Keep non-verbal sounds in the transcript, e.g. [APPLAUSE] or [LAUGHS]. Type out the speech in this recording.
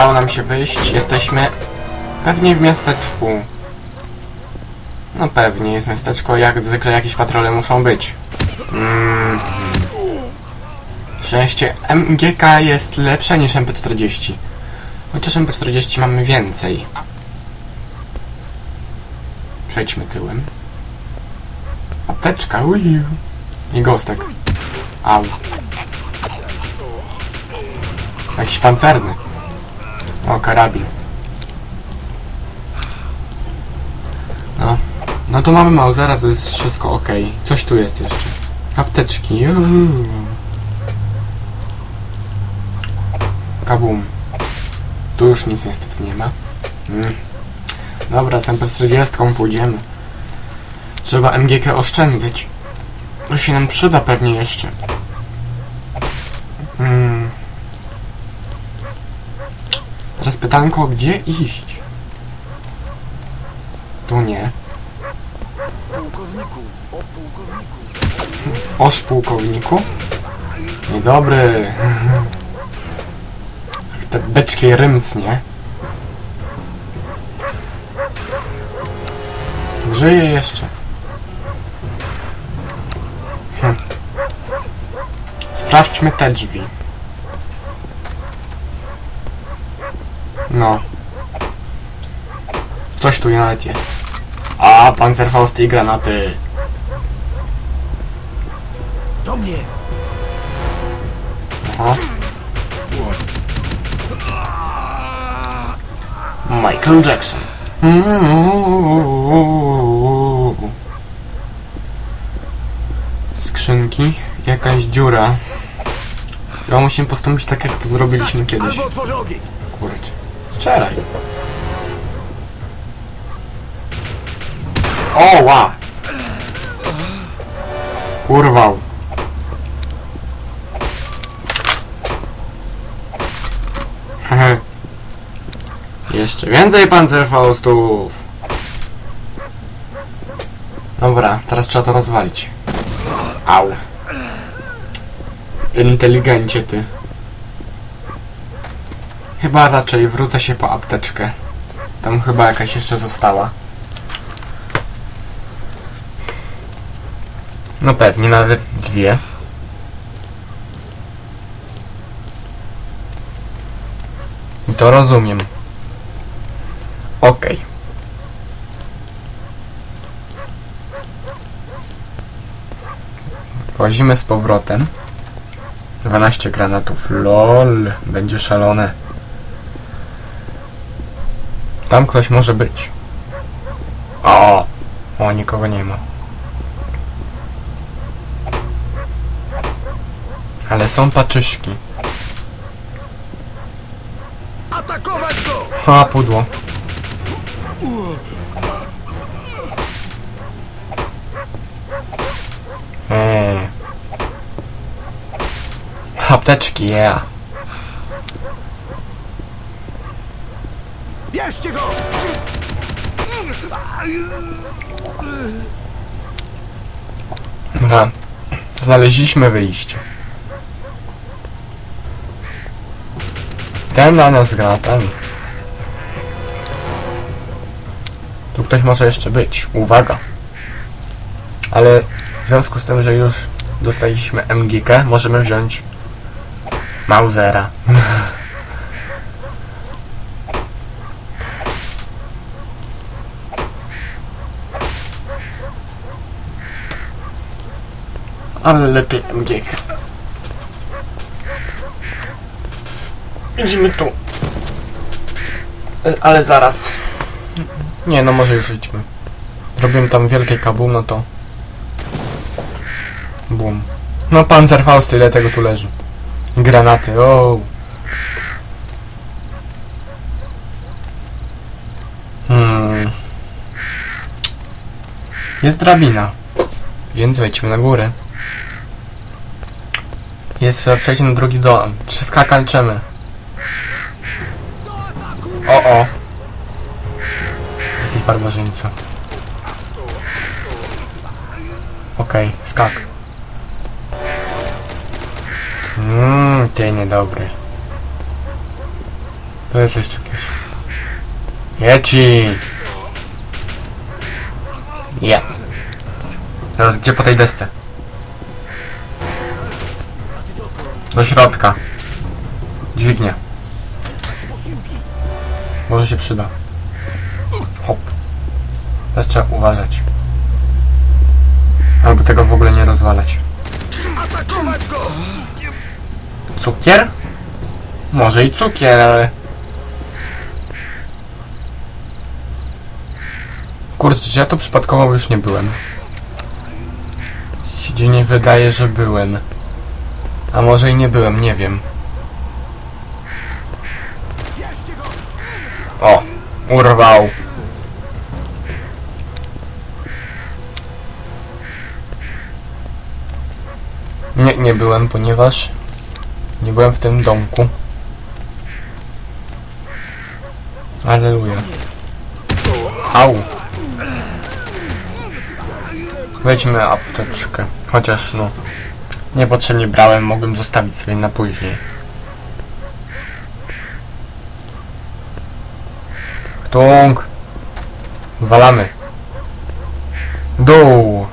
udało nam się wyjść. Jesteśmy pewnie w miasteczku. No pewnie jest miasteczko, jak zwykle jakieś patrole muszą być. Mm. Szczęście MGK jest lepsze niż MP40. Chociaż MP40 mamy więcej. Przejdźmy tyłem. Apteczka, uju. I gostek. Au. Jakiś pancerny. O, karabin. No. No to mamy Mausera, to jest wszystko ok. Coś tu jest jeszcze. Apteczki. Uuu. Kabum. Tu już nic niestety nie ma. Mm. Dobra, z MP40 pójdziemy. Trzeba MGK oszczędzić. To się nam przyda pewnie jeszcze. Mm. Teraz pytanko, gdzie iść? Tu nie. Pułkowniku, o pułkowniku. Oż pułkowniku? Niedobry. [LAUGHS] Te beczki rymsnie. Żyje jeszcze. Hm. Sprawdźmy te drzwi. No. Coś tu nawet jest. A, pancerfaust i granaty. Do mnie! Aha. Michael Jackson. Skrzynki, jakaś dziura. Ja musimy postąpić tak, jak to zrobiliśmy kiedyś. Kurczę. Strzelaj. O, ła! Urwał. [LAUGHS] Jeszcze więcej pancerfaustów. Dobra, teraz trzeba to rozwalić. Au. Inteligencie ty. Chyba raczej wrócę się po apteczkę. Tam chyba jakaś jeszcze została. No pewnie, nawet dwie. I to rozumiem. Okej. Łazimy z powrotem. 12 granatów. LOL. Będzie szalone. Tam ktoś może być. O! O, nikogo nie ma. Ale są paczyszki. Atakować go! Ha, pudło. Eee. Apteczki, yeah. Bierzcie go! Dobra. Znaleźliśmy wyjście. Ten na nas z granatami. Tu ktoś może jeszcze być. Uwaga. Ale w związku z tym, że już dostaliśmy MGK, możemy wziąć Mausera. [LAUGHS] Ale lepiej MGK. Idziemy tu. E, Ale zaraz. Nie, no może już idźmy. Zrobiłem tam wielkie kabum, no to... Bum. No Panzerfaust, ile tego tu leży. Granaty, o. Hmm. Jest drabina. Więc wejdźmy na górę. Jest e, przejście na drugi dom. Trzy skakalczemy. O o. Jesteś barbarzyńca. Okej, skak. Mmm, ty niedobry. To jest jeszcze jakieś. Jeci! Je. Teraz gdzie po tej desce? Do środka. Dźwignię. Może się przyda. Hop. Teraz trzeba uważać. Albo tego w ogóle nie rozwalać. Cukier? Może i cukier, ale... Kurczę, czy ja tu przypadkowo już nie byłem? Się dziwnie wydaje, że byłem. A może i nie byłem, nie wiem. O! Urwał! Nie, nie byłem, ponieważ nie byłem w tym domku. Aleluja. Au! Weźmy apteczkę. Chociaż no. Niepotrzebnie brałem, mogłem zostawić sobie na później. Tung! Walamy. Dół!